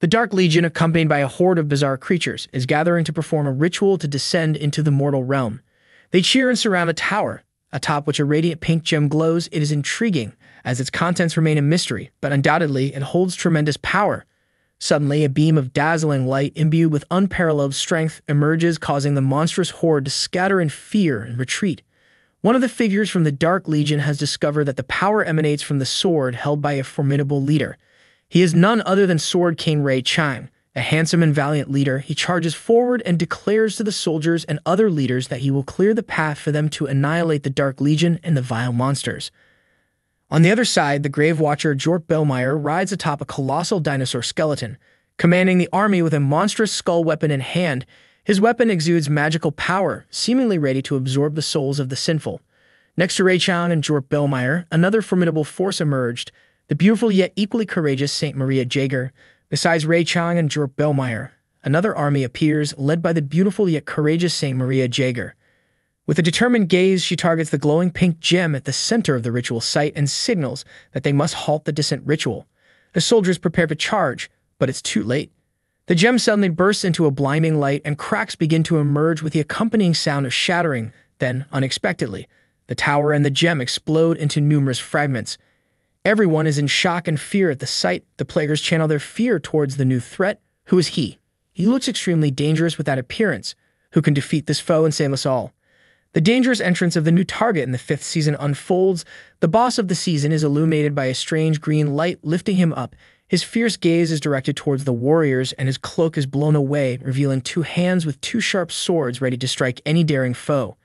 The Dark Legion, accompanied by a horde of bizarre creatures, is gathering to perform a ritual to descend into the mortal realm. They cheer and surround a tower, atop which a radiant pink gem glows. It is intriguing, as its contents remain a mystery, but undoubtedly it holds tremendous power. Suddenly, a beam of dazzling light, imbued with unparalleled strength, emerges, causing the monstrous horde to scatter in fear and retreat. One of the figures from the Dark Legion has discovered that the power emanates from the sword held by a formidable leader. He is none other than Sword King Ray Chang. A handsome and valiant leader, he charges forward and declares to the soldiers and other leaders that he will clear the path for them to annihilate the Dark Legion and the vile monsters. On the other side, the Grave Watcher Jort Bellmeyer rides atop a colossal dinosaur skeleton, commanding the army with a monstrous skull weapon in hand his weapon exudes magical power, seemingly ready to absorb the souls of the sinful. Next to Ray Chang and Jort Bellmeyer, another formidable force emerged, the beautiful yet equally courageous Saint Maria Jaeger. Besides Ray Chang and Jort Bellmeyer, another army appears, led by the beautiful yet courageous Saint Maria Jaeger. With a determined gaze, she targets the glowing pink gem at the center of the ritual site and signals that they must halt the descent ritual. The soldiers prepare to charge, but it's too late. The gem suddenly bursts into a blinding light, and cracks begin to emerge with the accompanying sound of shattering. Then, unexpectedly, the tower and the gem explode into numerous fragments. Everyone is in shock and fear at the sight. The plaguers channel their fear towards the new threat. Who is he? He looks extremely dangerous with that appearance. Who can defeat this foe and save us all? The dangerous entrance of the new target in the fifth season unfolds. The boss of the season is illuminated by a strange green light lifting him up his fierce gaze is directed towards the warriors, and his cloak is blown away, revealing two hands with two sharp swords ready to strike any daring foe.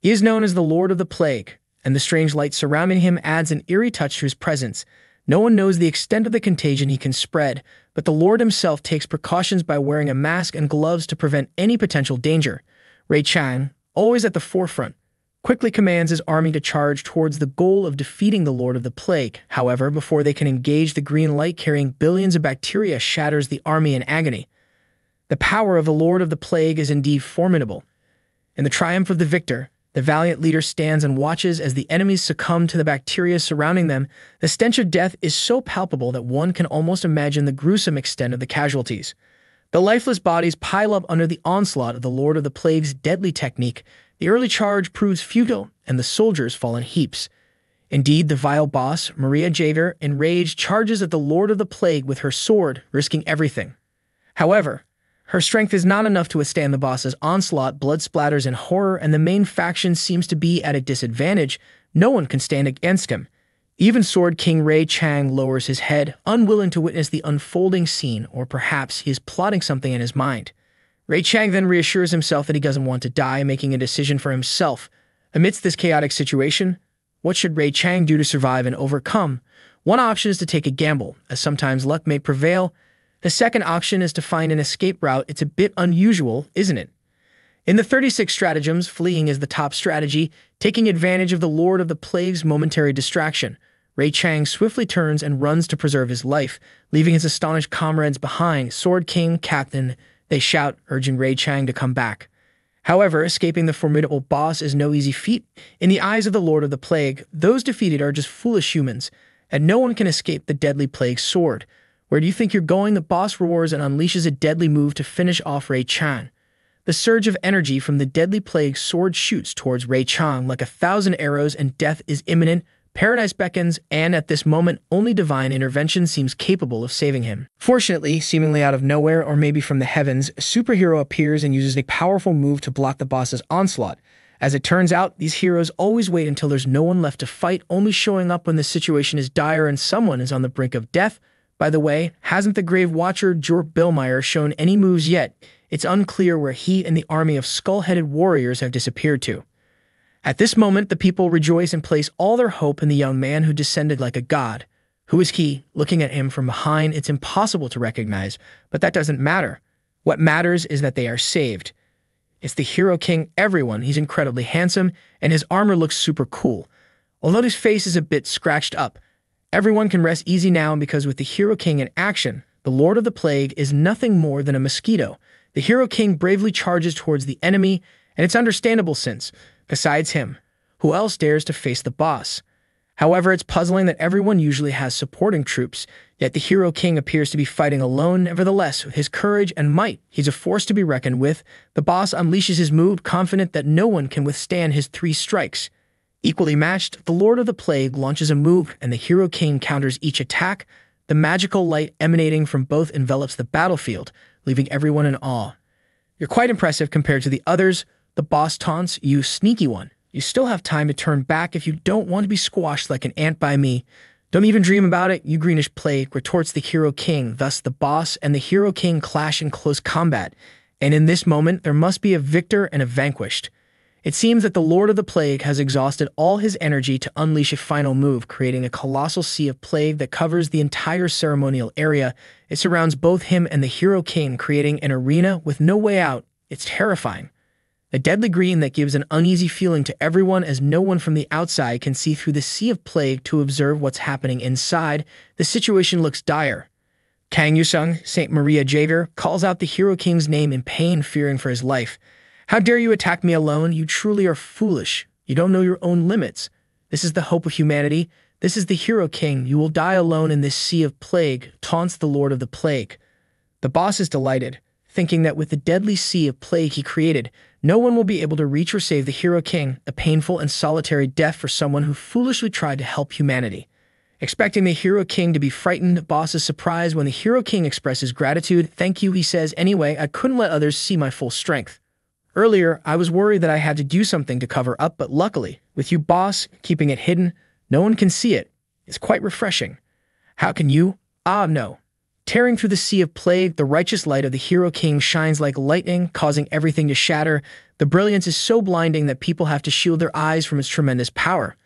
He is known as the Lord of the Plague, and the strange light surrounding him adds an eerie touch to his presence. No one knows the extent of the contagion he can spread, but the Lord himself takes precautions by wearing a mask and gloves to prevent any potential danger. Ray Chang, always at the forefront, quickly commands his army to charge towards the goal of defeating the Lord of the Plague. However, before they can engage, the green light carrying billions of bacteria shatters the army in agony. The power of the Lord of the Plague is indeed formidable. In the triumph of the victor, the valiant leader stands and watches as the enemies succumb to the bacteria surrounding them. The stench of death is so palpable that one can almost imagine the gruesome extent of the casualties. The lifeless bodies pile up under the onslaught of the Lord of the Plague's deadly technique, the early charge proves futile, and the soldiers fall in heaps. Indeed, the vile boss, Maria Jaeger, enraged, charges at the Lord of the Plague with her sword, risking everything. However, her strength is not enough to withstand the boss's onslaught, blood splatters, and horror, and the main faction seems to be at a disadvantage. No one can stand against him. Even Sword King Ray Chang lowers his head, unwilling to witness the unfolding scene, or perhaps he is plotting something in his mind. Ray Chang then reassures himself that he doesn't want to die, making a decision for himself. Amidst this chaotic situation, what should Ray Chang do to survive and overcome? One option is to take a gamble, as sometimes luck may prevail. The second option is to find an escape route. It's a bit unusual, isn't it? In the 36 stratagems, fleeing is the top strategy, taking advantage of the Lord of the Plague's momentary distraction. Ray Chang swiftly turns and runs to preserve his life, leaving his astonished comrades behind, Sword King, Captain, they shout, urging Ray Chang to come back. However, escaping the formidable boss is no easy feat. In the eyes of the Lord of the Plague, those defeated are just foolish humans, and no one can escape the deadly plague sword. Where do you think you're going? The boss roars and unleashes a deadly move to finish off Ray Chang. The surge of energy from the deadly plague sword shoots towards Ray Chang like a thousand arrows, and death is imminent, Paradise beckons, and at this moment, only divine intervention seems capable of saving him. Fortunately, seemingly out of nowhere or maybe from the heavens, a superhero appears and uses a powerful move to block the boss's onslaught. As it turns out, these heroes always wait until there's no one left to fight, only showing up when the situation is dire and someone is on the brink of death. By the way, hasn't the Grave Watcher Jort Bellmeyer shown any moves yet? It's unclear where he and the army of skull-headed warriors have disappeared to. At this moment, the people rejoice and place all their hope in the young man who descended like a god. Who is he? Looking at him from behind, it's impossible to recognize, but that doesn't matter. What matters is that they are saved. It's the Hero King, everyone. He's incredibly handsome, and his armor looks super cool. Although his face is a bit scratched up, everyone can rest easy now because with the Hero King in action, the Lord of the Plague is nothing more than a mosquito. The Hero King bravely charges towards the enemy, and it's understandable since, besides him. Who else dares to face the boss? However, it's puzzling that everyone usually has supporting troops, yet the Hero King appears to be fighting alone. Nevertheless, with his courage and might, he's a force to be reckoned with. The boss unleashes his move, confident that no one can withstand his three strikes. Equally matched, the Lord of the Plague launches a move, and the Hero King counters each attack. The magical light emanating from both envelops the battlefield, leaving everyone in awe. You're quite impressive compared to the others. The boss taunts, you sneaky one. You still have time to turn back if you don't want to be squashed like an ant by me. Don't even dream about it, you greenish plague, retorts the Hero King. Thus, the boss and the Hero King clash in close combat. And in this moment, there must be a victor and a vanquished. It seems that the Lord of the Plague has exhausted all his energy to unleash a final move, creating a colossal sea of plague that covers the entire ceremonial area. It surrounds both him and the Hero King, creating an arena with no way out. It's terrifying a deadly green that gives an uneasy feeling to everyone as no one from the outside can see through the sea of plague to observe what's happening inside. The situation looks dire. Kang Yusung, St. Maria Javier, calls out the Hero King's name in pain, fearing for his life. How dare you attack me alone? You truly are foolish. You don't know your own limits. This is the hope of humanity. This is the Hero King. You will die alone in this sea of plague, taunts the Lord of the Plague. The boss is delighted, thinking that with the deadly sea of plague he created, no one will be able to reach or save the Hero King, a painful and solitary death for someone who foolishly tried to help humanity. Expecting the Hero King to be frightened, Boss is surprised when the Hero King expresses gratitude. Thank you, he says. Anyway, I couldn't let others see my full strength. Earlier, I was worried that I had to do something to cover up, but luckily, with you, Boss, keeping it hidden, no one can see it. It's quite refreshing. How can you? Ah, no. Tearing through the sea of plague, the righteous light of the Hero King shines like lightning, causing everything to shatter. The brilliance is so blinding that people have to shield their eyes from its tremendous power.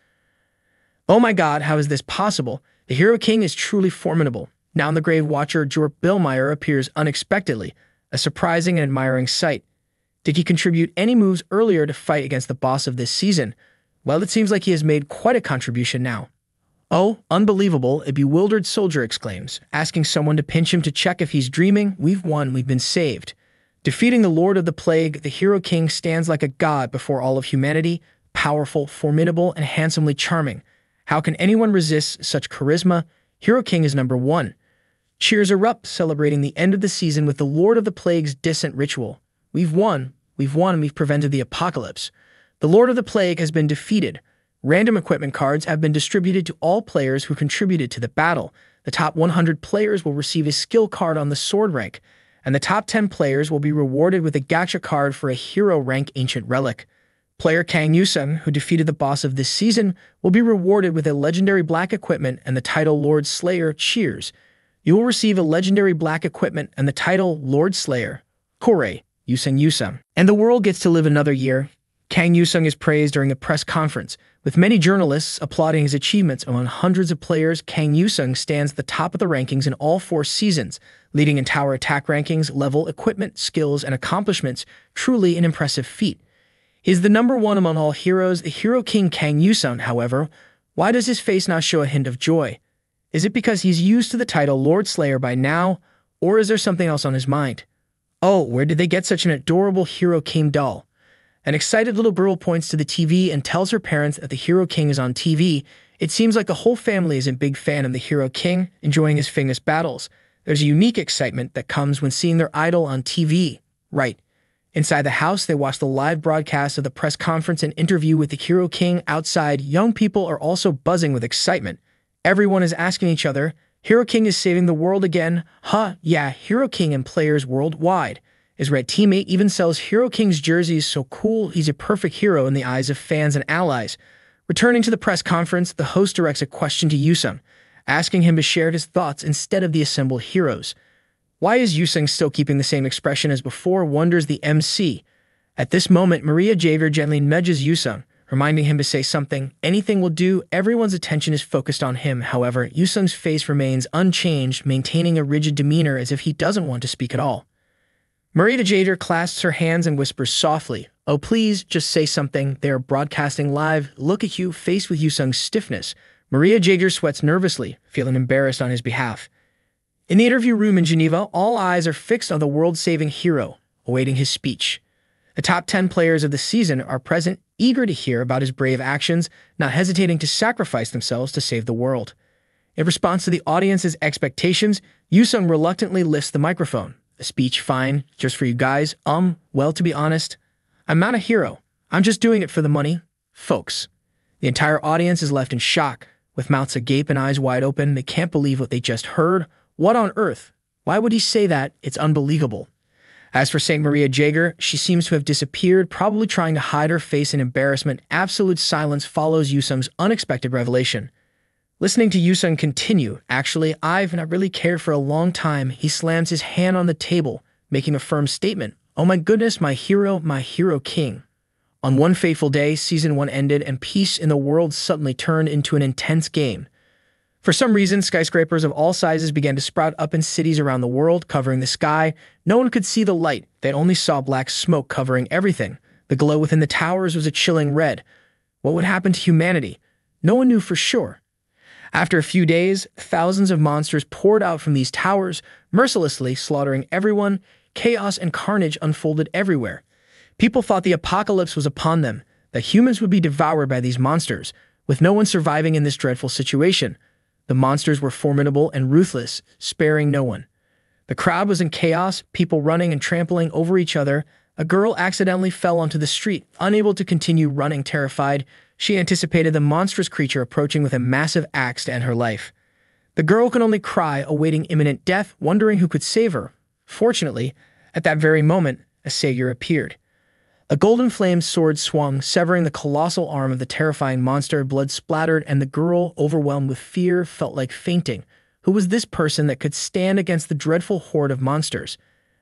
Oh my god, how is this possible? The Hero King is truly formidable. Now the Grave Watcher Jort Bellmeyer appears unexpectedly, a surprising and admiring sight. Did he contribute any moves earlier to fight against the boss of this season? Well, it seems like he has made quite a contribution now. Oh, unbelievable, a bewildered soldier exclaims, asking someone to pinch him to check if he's dreaming. We've won, we've been saved. Defeating the Lord of the Plague, the Hero King stands like a god before all of humanity, powerful, formidable, and handsomely charming. How can anyone resist such charisma? Hero King is number one. Cheers erupt, celebrating the end of the season with the Lord of the Plague's descent ritual. We've won, we've won, and we've prevented the apocalypse. The Lord of the Plague has been defeated. Random equipment cards have been distributed to all players who contributed to the battle. The top 100 players will receive a skill card on the sword rank, and the top 10 players will be rewarded with a gacha card for a hero rank ancient relic. Player Kang Yusung, who defeated the boss of this season, will be rewarded with a legendary black equipment and the title Lord Slayer. Cheers! You will receive a legendary black equipment and the title Lord Slayer. Kore, Yusung Yusung. And the world gets to live another year. Kang Yusung is praised during a press conference, with many journalists applauding his achievements among hundreds of players, Kang Yusung stands at the top of the rankings in all four seasons, leading in tower attack rankings, level, equipment, skills, and accomplishments. Truly an impressive feat. He's the number one among all heroes, the Hero King Kang Yusung, however. Why does his face not show a hint of joy? Is it because he's used to the title Lord Slayer by now, or is there something else on his mind? Oh, where did they get such an adorable Hero King doll? An excited little girl points to the TV and tells her parents that the Hero King is on TV. It seems like the whole family is a big fan of the Hero King, enjoying his famous battles. There's a unique excitement that comes when seeing their idol on TV. Right. Inside the house, they watch the live broadcast of the press conference and interview with the Hero King. Outside, young people are also buzzing with excitement. Everyone is asking each other, Hero King is saving the world again? Huh, yeah, Hero King and players worldwide. His red teammate even sells Hero King's jerseys so cool he's a perfect hero in the eyes of fans and allies. Returning to the press conference, the host directs a question to Yusung, asking him to share his thoughts instead of the assembled heroes. Why is Yusung still keeping the same expression as before, wonders the MC. At this moment, Maria Javier gently nudges Yusung, reminding him to say something. Anything will do, everyone's attention is focused on him. However, Yusung's face remains unchanged, maintaining a rigid demeanor as if he doesn't want to speak at all. Maria Jaeger clasps her hands and whispers softly, Oh, please, just say something. They are broadcasting live. Look at you, faced with Yusung's stiffness. Maria Jaeger sweats nervously, feeling embarrassed on his behalf. In the interview room in Geneva, all eyes are fixed on the world-saving hero, awaiting his speech. The top 10 players of the season are present, eager to hear about his brave actions, not hesitating to sacrifice themselves to save the world. In response to the audience's expectations, Yusung reluctantly lifts the microphone. A speech fine, just for you guys. Um, well, to be honest, I'm not a hero. I'm just doing it for the money. Folks. The entire audience is left in shock, with mouths agape and eyes wide open. They can't believe what they just heard. What on earth? Why would he say that? It's unbelievable. As for St. Maria Jaeger, she seems to have disappeared, probably trying to hide her face in embarrassment. Absolute silence follows Yusung's unexpected revelation. Listening to Yusung continue, actually, I've not really cared for a long time. He slams his hand on the table, making a firm statement. Oh my goodness, my hero, my hero king. On one fateful day, season one ended and peace in the world suddenly turned into an intense game. For some reason, skyscrapers of all sizes began to sprout up in cities around the world, covering the sky. No one could see the light. They only saw black smoke covering everything. The glow within the towers was a chilling red. What would happen to humanity? No one knew for sure. After a few days, thousands of monsters poured out from these towers, mercilessly slaughtering everyone. Chaos and carnage unfolded everywhere. People thought the apocalypse was upon them, that humans would be devoured by these monsters, with no one surviving in this dreadful situation. The monsters were formidable and ruthless, sparing no one. The crowd was in chaos, people running and trampling over each other. A girl accidentally fell onto the street, unable to continue running, terrified. She anticipated the monstrous creature approaching with a massive axe to end her life. The girl could only cry, awaiting imminent death, wondering who could save her. Fortunately, at that very moment, a savior appeared. A golden flame sword swung, severing the colossal arm of the terrifying monster. Blood splattered, and the girl, overwhelmed with fear, felt like fainting. Who was this person that could stand against the dreadful horde of monsters?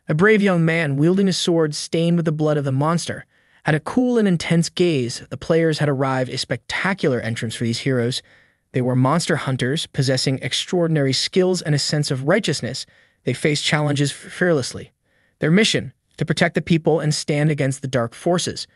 A brave young man wielding a sword stained with the blood of the monster. At a cool and intense gaze, the players had arrived a spectacular entrance for these heroes. They were monster hunters, possessing extraordinary skills and a sense of righteousness. They faced challenges fearlessly. Their mission to protect the people and stand against the dark forces.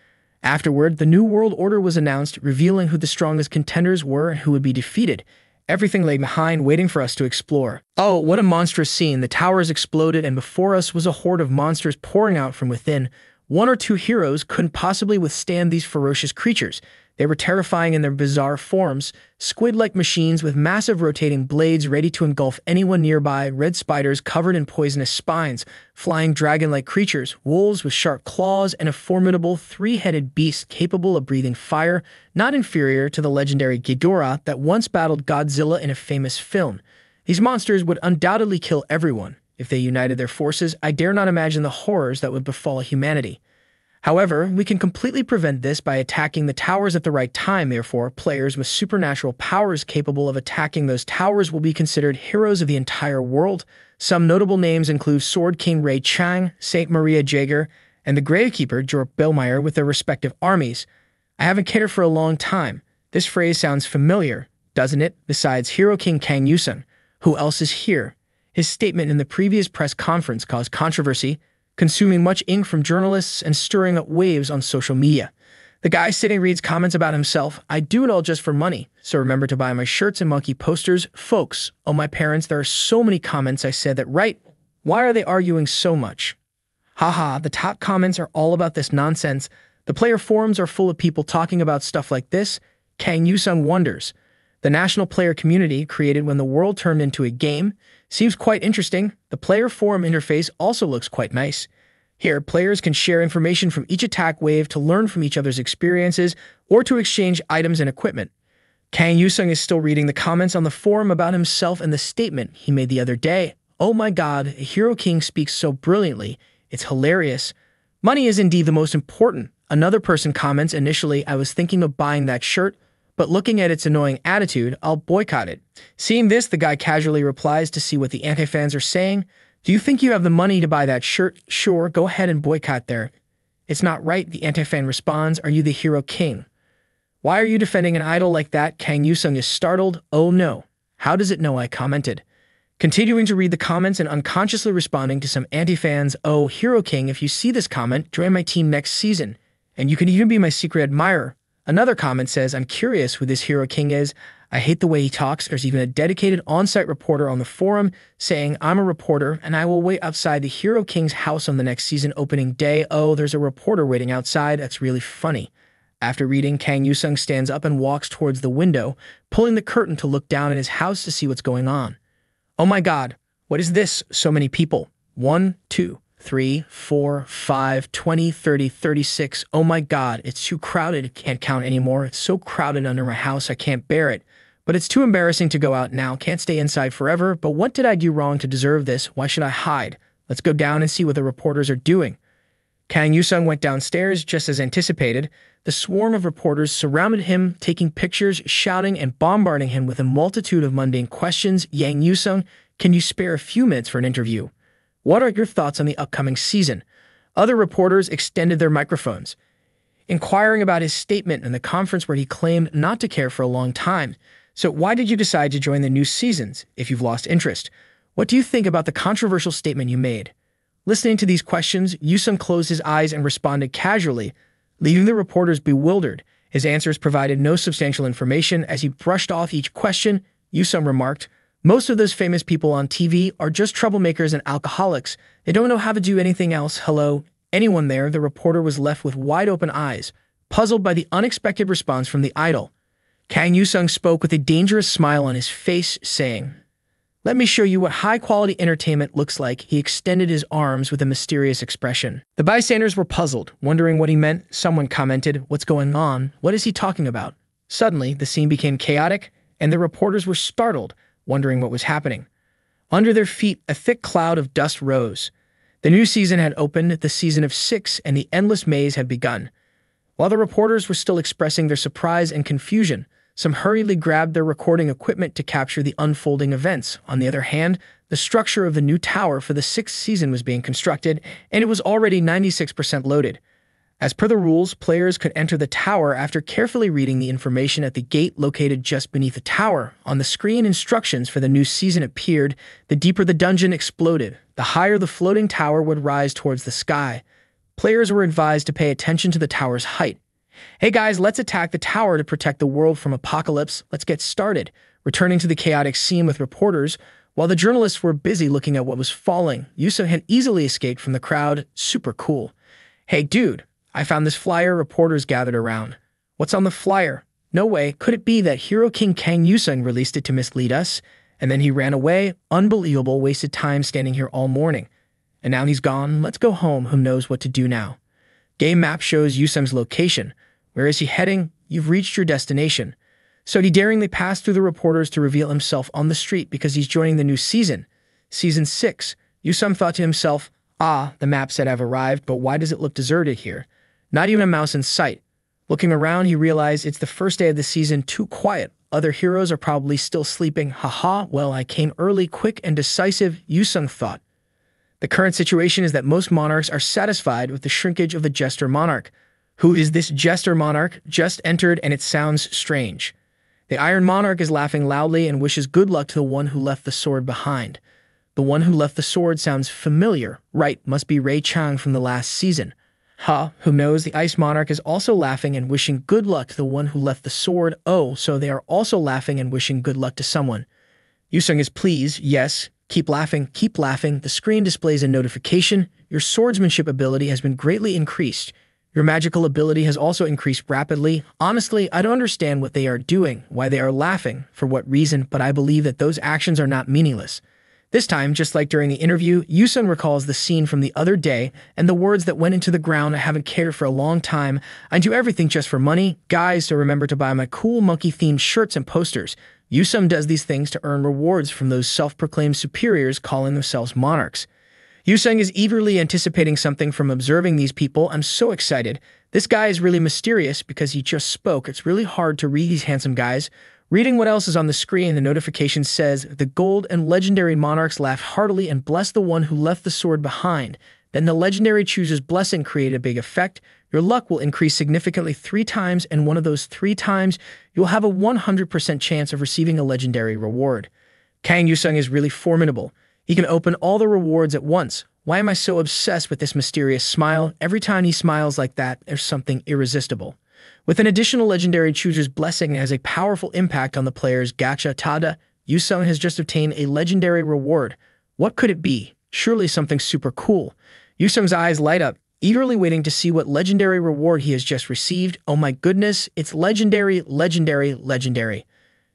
Afterward, the New World Order was announced, revealing who the strongest contenders were and who would be defeated. Everything lay behind, waiting for us to explore. Oh, what a monstrous scene! The towers exploded, and before us was a horde of monsters pouring out from within. One or two heroes couldn't possibly withstand these ferocious creatures. They were terrifying in their bizarre forms, squid-like machines with massive rotating blades ready to engulf anyone nearby, red spiders covered in poisonous spines, flying dragon-like creatures, wolves with sharp claws, and a formidable three-headed beast capable of breathing fire, not inferior to the legendary Ghidorah that once battled Godzilla in a famous film. These monsters would undoubtedly kill everyone. If they united their forces, I dare not imagine the horrors that would befall humanity. However, we can completely prevent this by attacking the towers at the right time, therefore, players with supernatural powers capable of attacking those towers will be considered heroes of the entire world. Some notable names include Sword King Ray Chang, Saint Maria Jaeger, and the Gravekeeper Jort Bellmeyer with their respective armies. I haven't cared for a long time. This phrase sounds familiar, doesn't it? Besides Hero King Kang Yusung, who else is here? His statement in the previous press conference caused controversy, consuming much ink from journalists and stirring up waves on social media. The guy sitting reads comments about himself. I do it all just for money, so remember to buy my shirts and monkey posters. Folks, oh my parents, there are so many comments I said that right. Why are they arguing so much? Haha, the top comments are all about this nonsense. The player forums are full of people talking about stuff like this. Kang Yusung wonders. The national player community, created when the world turned into a game, seems quite interesting. The player forum interface also looks quite nice. Here, players can share information from each attack wave to learn from each other's experiences or to exchange items and equipment. Kang Yusung is still reading the comments on the forum about himself and the statement he made the other day. Oh my god, a Hero King speaks so brilliantly. It's hilarious. Money is indeed the most important. Another person comments initially, I was thinking of buying that shirt, but looking at its annoying attitude, I'll boycott it. Seeing this, the guy casually replies to see what the anti-fans are saying. Do you think you have the money to buy that shirt? Sure, go ahead and boycott there. It's not right, the anti-fan responds. Are you the hero king? Why are you defending an idol like that? Kang Yusung is startled. Oh no. How does it know? I commented. Continuing to read the comments and unconsciously responding to some anti-fans, oh, Hero King, if you see this comment, join my team next season. And you can even be my secret admirer. Another comment says, I'm curious who this Hero King is. I hate the way he talks. There's even a dedicated on site reporter on the forum saying, I'm a reporter and I will wait outside the Hero King's house on the next season opening day. Oh, there's a reporter waiting outside. That's really funny. After reading, Kang Yusung stands up and walks towards the window, pulling the curtain to look down at his house to see what's going on. Oh my god, what is this? So many people. One, two, three, four, five, twenty, thirty, thirty-six. Oh my god, it's too crowded. Can't count anymore. It's so crowded under my house, I can't bear it. But it's too embarrassing to go out now. Can't stay inside forever. But what did I do wrong to deserve this? Why should I hide? Let's go down and see what the reporters are doing. Kang Yusung went downstairs just as anticipated. The swarm of reporters surrounded him, taking pictures, shouting, and bombarding him with a multitude of mundane questions. Yang Yusung, can you spare a few minutes for an interview? What are your thoughts on the upcoming season? Other reporters extended their microphones, inquiring about his statement in the conference where he claimed not to care for a long time. So, why did you decide to join the new seasons if you've lost interest? What do you think about the controversial statement you made? Listening to these questions, Yusung closed his eyes and responded casually, leaving the reporters bewildered. His answers provided no substantial information. As he brushed off each question, Yusung remarked, Most of those famous people on TV are just troublemakers and alcoholics. They don't know how to do anything else. Hello? Anyone there? The reporter was left with wide open eyes, puzzled by the unexpected response from the idol. Kang Yusung spoke with a dangerous smile on his face, saying, let me show you what high quality entertainment looks like. He extended his arms with a mysterious expression. The bystanders were puzzled, wondering what he meant. Someone commented, What's going on? What is he talking about? Suddenly, the scene became chaotic, and the reporters were startled, wondering what was happening. Under their feet, a thick cloud of dust rose. The new season had opened, the season of six, and the endless maze had begun. While the reporters were still expressing their surprise and confusion, some hurriedly grabbed their recording equipment to capture the unfolding events. On the other hand, the structure of the new tower for the sixth season was being constructed, and it was already 96% loaded. As per the rules, players could enter the tower after carefully reading the information at the gate located just beneath the tower. On the screen, instructions for the new season appeared. The deeper the dungeon exploded, the higher the floating tower would rise towards the sky. Players were advised to pay attention to the tower's height. Hey guys, let's attack the tower to protect the world from apocalypse. Let's get started. Returning to the chaotic scene with reporters, while the journalists were busy looking at what was falling, Yusung had easily escaped from the crowd. Super cool. Hey dude, I found this flyer reporters gathered around. What's on the flyer? No way. Could it be that Hero King Kang Yusung released it to mislead us? And then he ran away? Unbelievable. Wasted time standing here all morning. And now he's gone. Let's go home. Who knows what to do now? Game map shows Yusung's location. Where is he heading? You've reached your destination. So he daringly passed through the reporters to reveal himself on the street because he's joining the new season. Season 6. Yusung thought to himself, Ah, the map said I've arrived, but why does it look deserted here? Not even a mouse in sight. Looking around, he realized it's the first day of the season, too quiet. Other heroes are probably still sleeping. Haha, well, I came early, quick, and decisive, Yusung thought. The current situation is that most monarchs are satisfied with the shrinkage of the jester monarch. Who is this jester monarch? Just entered and it sounds strange. The Iron Monarch is laughing loudly and wishes good luck to the one who left the sword behind. The one who left the sword sounds familiar. Right, must be Ray Chang from the last season. Ha, who knows the Ice Monarch is also laughing and wishing good luck to the one who left the sword. Oh, so they are also laughing and wishing good luck to someone. Yusung is pleased, yes. Keep laughing, keep laughing. The screen displays a notification. Your swordsmanship ability has been greatly increased. Your magical ability has also increased rapidly. Honestly, I don't understand what they are doing, why they are laughing, for what reason, but I believe that those actions are not meaningless. This time, just like during the interview, Yusung recalls the scene from the other day and the words that went into the ground I haven't cared for a long time. I do everything just for money. Guys, so remember to buy my cool monkey-themed shirts and posters. Yusung does these things to earn rewards from those self-proclaimed superiors calling themselves monarchs. Yusung is eagerly anticipating something from observing these people. I'm so excited. This guy is really mysterious because he just spoke. It's really hard to read these handsome guys. Reading what else is on the screen, the notification says, The gold and legendary monarchs laugh heartily and bless the one who left the sword behind. Then the legendary chooser's blessing create a big effect. Your luck will increase significantly three times, and one of those three times, you will have a 100% chance of receiving a legendary reward. Kang Yusung is really formidable. He can open all the rewards at once. Why am I so obsessed with this mysterious smile? Every time he smiles like that, there's something irresistible. With an additional legendary chooser's blessing has a powerful impact on the player's gacha tada, Yusung has just obtained a legendary reward. What could it be? Surely something super cool. Yusung's eyes light up. eagerly waiting to see what legendary reward he has just received. Oh my goodness, it's legendary, legendary, legendary.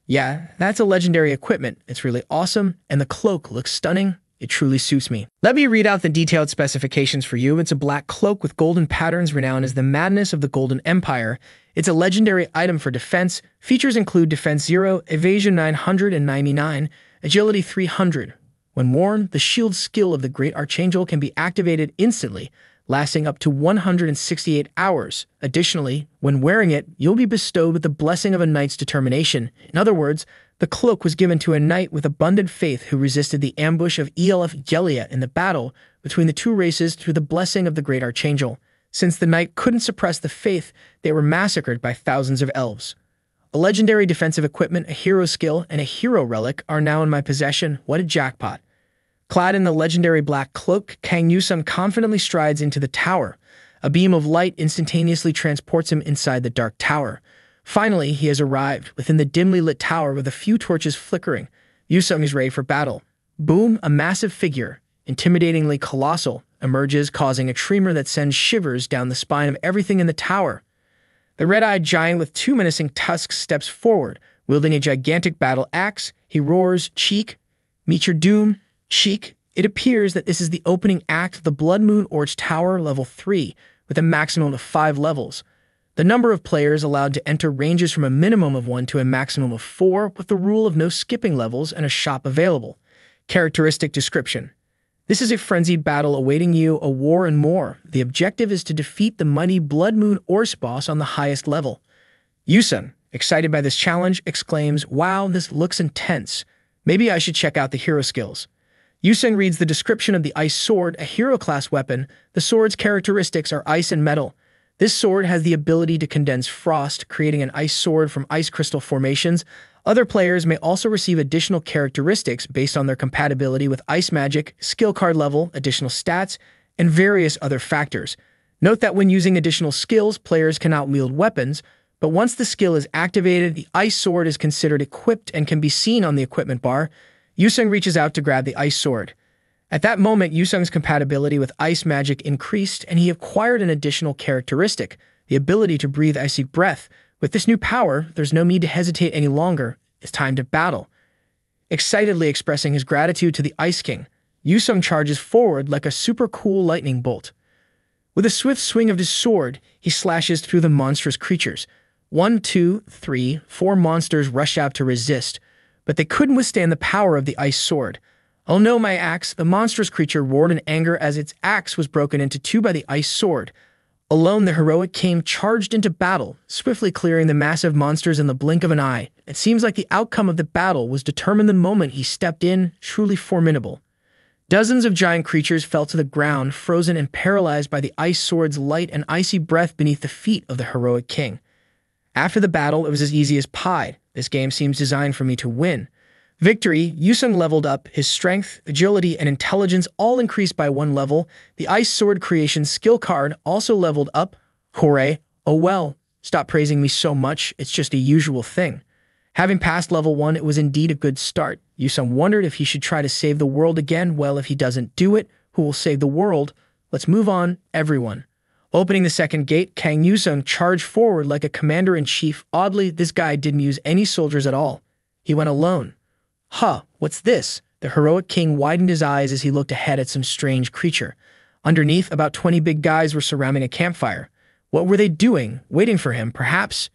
Yeah, that's a legendary equipment. It's really awesome, and the cloak looks stunning. It truly suits me. Let me read out the detailed specifications for you. It's a black cloak with golden patterns renowned as the madness of the Golden Empire. It's a legendary item for defense. Features include defense 0, evasion 999, agility 300. When worn, the shield skill of the Great Archangel can be activated instantly, lasting up to 168 hours. Additionally, when wearing it, you'll be bestowed with the blessing of a knight's determination. In other words, the cloak was given to a knight with abundant faith who resisted the ambush of Elf Gelia in the battle between the two races through the blessing of the great archangel. Since the knight couldn't suppress the faith, they were massacred by thousands of elves. A legendary defensive equipment, a hero skill, and a hero relic are now in my possession. What a jackpot. Clad in the legendary black cloak, Kang Yusung confidently strides into the tower. A beam of light instantaneously transports him inside the dark tower. Finally, he has arrived within the dimly lit tower with a few torches flickering. Yusung is ready for battle. Boom, a massive figure, intimidatingly colossal, emerges, causing a tremor that sends shivers down the spine of everything in the tower. The red-eyed giant with two menacing tusks steps forward, wielding a gigantic battle axe. He roars, Cheek, meet your doom, Cheek. it appears that this is the opening act of the Blood Moon Orc Tower Level 3, with a maximum of 5 levels. The number of players allowed to enter ranges from a minimum of 1 to a maximum of 4, with the rule of no skipping levels and a shop available. Characteristic description This is a frenzied battle awaiting you, a war and more. The objective is to defeat the mighty Blood Moon Orc boss on the highest level. Yusun, excited by this challenge, exclaims, Wow, this looks intense. Maybe I should check out the hero skills. Yusung reads the description of the ice sword, a hero class weapon. The sword's characteristics are ice and metal. This sword has the ability to condense frost, creating an ice sword from ice crystal formations. Other players may also receive additional characteristics based on their compatibility with ice magic, skill card level, additional stats, and various other factors. Note that when using additional skills, players cannot wield weapons, but once the skill is activated, the ice sword is considered equipped and can be seen on the equipment bar. Yusung reaches out to grab the ice sword. At that moment, Yusung's compatibility with ice magic increased, and he acquired an additional characteristic, the ability to breathe icy breath. With this new power, there's no need to hesitate any longer. It's time to battle. Excitedly expressing his gratitude to the Ice King, Yusung charges forward like a super cool lightning bolt. With a swift swing of his sword, he slashes through the monstrous creatures. One, two, three, four monsters rush out to resist, but they couldn't withstand the power of the ice sword. Oh no, my axe! The monstrous creature roared in anger as its axe was broken into two by the ice sword. Alone, the heroic king charged into battle, swiftly clearing the massive monsters in the blink of an eye. It seems like the outcome of the battle was determined the moment he stepped in, truly formidable. Dozens of giant creatures fell to the ground, frozen and paralyzed by the ice sword's light and icy breath beneath the feet of the heroic king. After the battle, it was as easy as pie. This game seems designed for me to win. Victory, Yusung leveled up, his strength, agility, and intelligence all increased by one level. The Ice Sword Creation skill card also leveled up. Hooray! Oh well, stop praising me so much, it's just a usual thing. Having passed level 1, it was indeed a good start. Yusung wondered if he should try to save the world again. Well, if he doesn't do it, who will save the world? Let's move on, everyone. Opening the second gate, Kang Yusung charged forward like a commander-in-chief. Oddly, this guy didn't use any soldiers at all. He went alone. Huh, what's this? The heroic king widened his eyes as he looked ahead at some strange creature. Underneath, about 20 big guys were surrounding a campfire. What were they doing? Waiting for him, perhaps?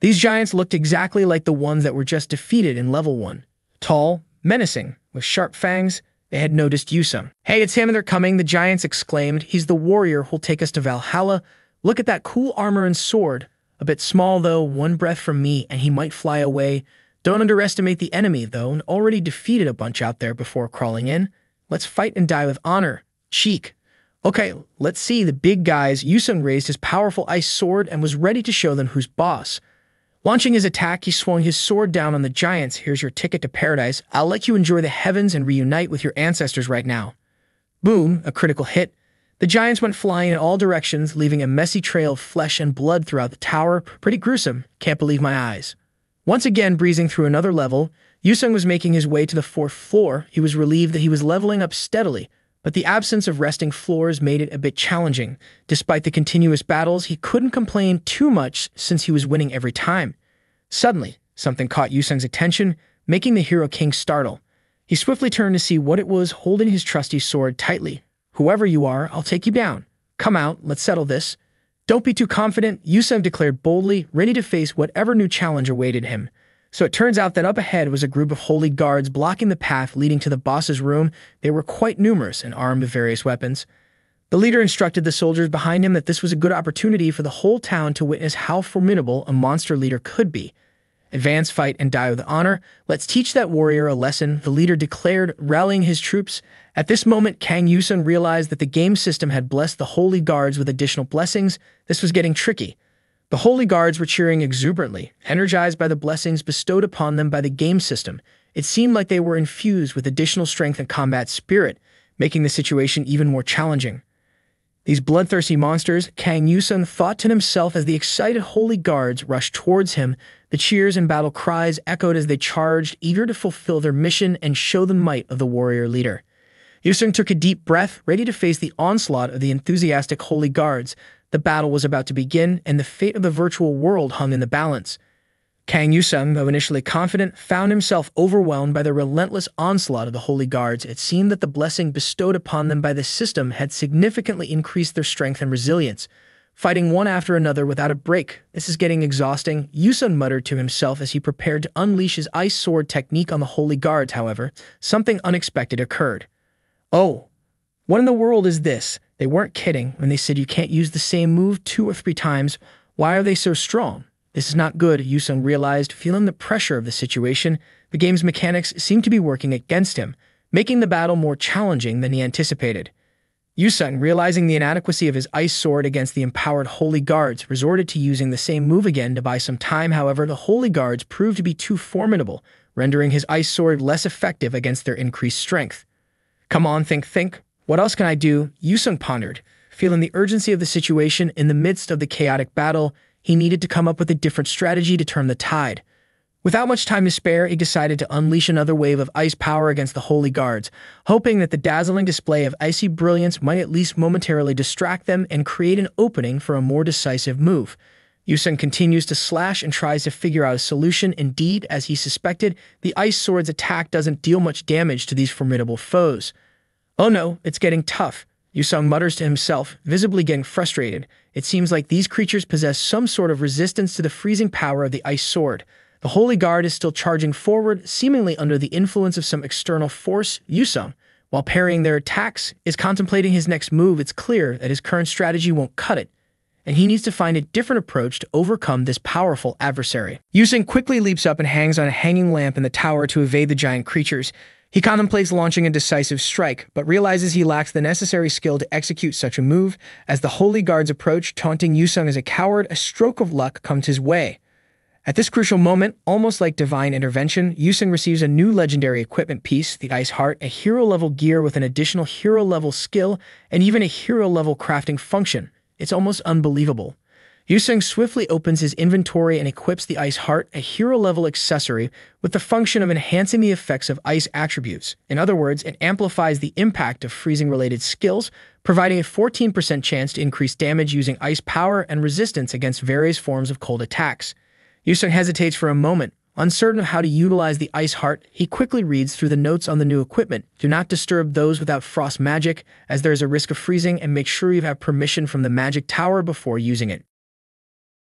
These giants looked exactly like the ones that were just defeated in level 1. Tall, menacing, with sharp fangs, they had noticed Yusung. Hey, it's him and they're coming, the giants exclaimed. He's the warrior who'll take us to Valhalla. Look at that cool armor and sword. A bit small, though, one breath from me, and he might fly away. Don't underestimate the enemy, though, and already defeated a bunch out there before crawling in. Let's fight and die with honor. Cheek. Okay, let's see the big guys. Yusung raised his powerful ice sword and was ready to show them who's boss. Launching his attack, he swung his sword down on the giants. Here's your ticket to paradise. I'll let you enjoy the heavens and reunite with your ancestors right now. Boom, a critical hit. The giants went flying in all directions, leaving a messy trail of flesh and blood throughout the tower. Pretty gruesome. Can't believe my eyes. Once again, breezing through another level, Yusung was making his way to the fourth floor. He was relieved that he was leveling up steadily. but the absence of resting floors made it a bit challenging. Despite the continuous battles, he couldn't complain too much since he was winning every time. Suddenly, something caught Yusung's attention, making the Hero King startle. He swiftly turned to see what it was holding his trusty sword tightly. Whoever you are, I'll take you down. Come out, let's settle this. Don't be too confident, Yusung declared boldly, ready to face whatever new challenge awaited him. So it turns out that up ahead was a group of holy guards blocking the path leading to the boss's room. They were quite numerous and armed with various weapons. The leader instructed the soldiers behind him that this was a good opportunity for the whole town to witness how formidable a monster leader could be. Advance, fight, and die with honor. Let's teach that warrior a lesson, the leader declared, rallying his troops. At this moment, Kang Yusun realized that the game system had blessed the holy guards with additional blessings. This was getting tricky. The Holy Guards were cheering exuberantly, energized by the blessings bestowed upon them by the game system. It seemed like they were infused with additional strength and combat spirit, making the situation even more challenging. These bloodthirsty monsters, Kang Yusun thought to himself as the excited Holy Guards rushed towards him. The cheers and battle cries echoed as they charged, eager to fulfill their mission and show the might of the warrior leader. Yusung took a deep breath, ready to face the onslaught of the enthusiastic Holy Guards, the battle was about to begin, and the fate of the virtual world hung in the balance. Kang Yusung, though initially confident, found himself overwhelmed by the relentless onslaught of the Holy Guards. It seemed that the blessing bestowed upon them by the system had significantly increased their strength and resilience. Fighting one after another without a break, this is getting exhausting, Yusun muttered to himself as he prepared to unleash his ice sword technique on the Holy Guards, however, something unexpected occurred. Oh, what in the world is this? They weren't kidding when they said you can't use the same move two or three times. Why are they so strong? This is not good, Yusung realized, feeling the pressure of the situation. The game's mechanics seemed to be working against him, making the battle more challenging than he anticipated. Yusung, realizing the inadequacy of his ice sword against the empowered Holy Guards, resorted to using the same move again to buy some time. However, the Holy Guards proved to be too formidable, rendering his ice sword less effective against their increased strength. Come on, think, think. What else can I do? Yusung pondered. Feeling the urgency of the situation in the midst of the chaotic battle, he needed to come up with a different strategy to turn the tide. Without much time to spare, he decided to unleash another wave of ice power against the Holy Guards, hoping that the dazzling display of icy brilliance might at least momentarily distract them and create an opening for a more decisive move. Yusung continues to slash and tries to figure out a solution. Indeed, as he suspected, the ice sword's attack doesn't deal much damage to these formidable foes. Oh no, it's getting tough. Yusung mutters to himself, visibly getting frustrated. It seems like these creatures possess some sort of resistance to the freezing power of the ice sword. The Holy Guard is still charging forward, seemingly under the influence of some external force. Yusung, while parrying their attacks, is contemplating his next move. It's clear that his current strategy won't cut it, and he needs to find a different approach to overcome this powerful adversary. Yusung quickly leaps up and hangs on a hanging lamp in the tower to evade the giant creatures. He contemplates launching a decisive strike, but realizes he lacks the necessary skill to execute such a move. As the Holy Guards approach, taunting Yusung as a coward, a stroke of luck comes his way. At this crucial moment, almost like divine intervention, Yusung receives a new legendary equipment piece, the Ice Heart, a hero-level gear with an additional hero-level skill, and even a hero-level crafting function. It's almost unbelievable. Yusung swiftly opens his inventory and equips the Ice Heart, a hero-level accessory, with the function of enhancing the effects of ice attributes. In other words, it amplifies the impact of freezing-related skills, providing a 14% chance to increase damage using ice power and resistance against various forms of cold attacks. Yusung hesitates for a moment, Uncertain of how to utilize the Ice Heart, he quickly reads through the notes on the new equipment. Do not disturb those without frost magic, as there is a risk of freezing, and make sure you have permission from the magic tower before using it.